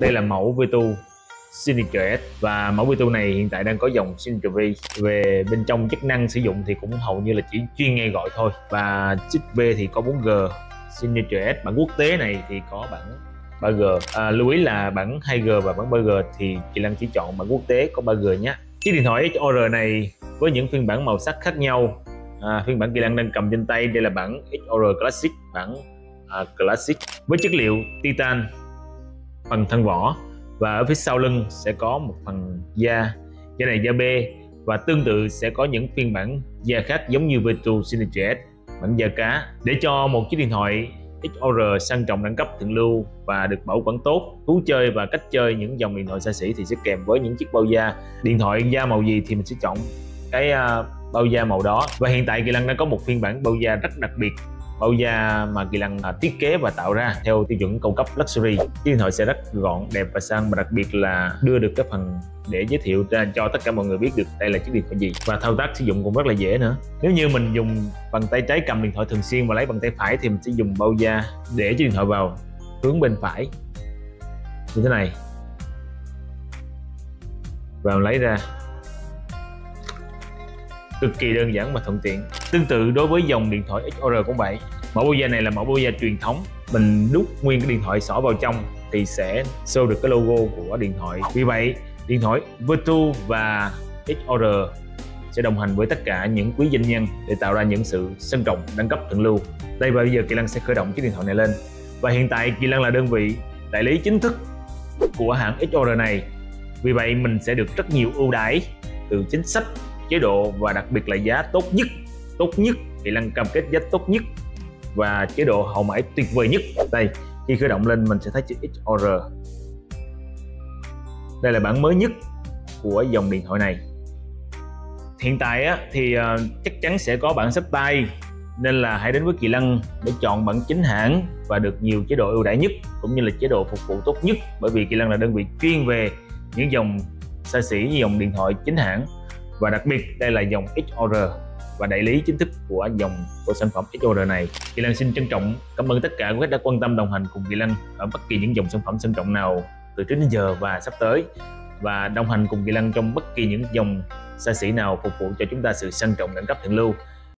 đây là mẫu Vitu Signature S và mẫu Vitu này hiện tại đang có dòng Signature V. Về bên trong chức năng sử dụng thì cũng hầu như là chỉ chuyên nghe gọi thôi. Và chip V thì có 4G Signature S bản quốc tế này thì có bản 3G à, lưu ý là bản 2G và bản 3G thì chị Lan chỉ chọn bản quốc tế có 3G nhé. Chiếc điện thoại XOR này với những phiên bản màu sắc khác nhau. À, phiên bản kỳ Lan đang cầm trên tay đây là bản XOR Classic bản à, Classic. Với chất liệu titan phần thân vỏ. Và ở phía sau lưng sẽ có một phần da da này da B. Và tương tự sẽ có những phiên bản da khác giống như Virtu Signature S bản da cá. Để cho một chiếc điện thoại XOR sang trọng đẳng cấp thượng lưu và được bảo quản tốt thú chơi và cách chơi những dòng điện thoại xa xỉ thì sẽ kèm với những chiếc bao da. Điện thoại da màu gì thì mình sẽ chọn cái uh, bao da màu đó. Và hiện tại Kỳ Lăng đã có một phiên bản bao da rất đặc biệt bao da mà Kỳ Lăng à, thiết kế và tạo ra theo tiêu chuẩn cao cấp luxury. Chiếc điện thoại sẽ rất gọn, đẹp và sang và đặc biệt là đưa được cái phần để giới thiệu ra cho tất cả mọi người biết được đây là chiếc điện thoại gì. Và thao tác sử dụng cũng rất là dễ nữa. Nếu như mình dùng bằng tay trái cầm điện thoại thường xuyên và lấy bằng tay phải thì mình sẽ dùng bao da để chiếc điện thoại vào hướng bên phải. Như thế này. Và lấy ra cực kỳ đơn giản và thuận tiện. Tương tự đối với dòng điện thoại XOR cũng vậy mẫu bao da này là mẫu bao da truyền thống. Mình đút nguyên cái điện thoại xỏ vào trong thì sẽ show được cái logo của điện thoại. Vì vậy, điện thoại Virtu và XOR sẽ đồng hành với tất cả những quý doanh nhân để tạo ra những sự sân trọng, đẳng cấp, thượng lưu. Đây và bây giờ Kỳ Lăng sẽ khởi động chiếc điện thoại này lên. Và hiện tại, Kỳ Lăng là đơn vị đại lý chính thức của hãng XOR này. Vì vậy, mình sẽ được rất nhiều ưu đãi từ chính sách chế độ và đặc biệt là giá tốt nhất tốt nhất thì lăng cam kết giá tốt nhất và chế độ hậu mãi tuyệt vời nhất. Đây khi khởi động lên mình sẽ thấy chữ XOR đây là bản mới nhất của dòng điện thoại này. Hiện tại á, thì ờ, chắc chắn sẽ có bản sách tay nên là hãy đến với Kỳ Lân để chọn bản chính hãng và được nhiều chế độ ưu đãi nhất cũng như là chế độ phục vụ tốt nhất. Bởi vì Kỳ Lân là đơn vị chuyên về những dòng xa xỉ như dòng điện thoại chính hãng và đặc biệt, đây là dòng XOR và đại lý chính thức của dòng, của sản phẩm XOR này. Kỳ Lan xin trân trọng cảm ơn tất cả quý khách đã quan tâm, đồng hành cùng Kỳ Lan ở bất kỳ những dòng sản phẩm sang trọng nào từ trước đến giờ và sắp tới và đồng hành cùng Kỳ Lan trong bất kỳ những dòng xa xỉ nào phục vụ cho chúng ta sự sang trọng đẳng cấp thượng lưu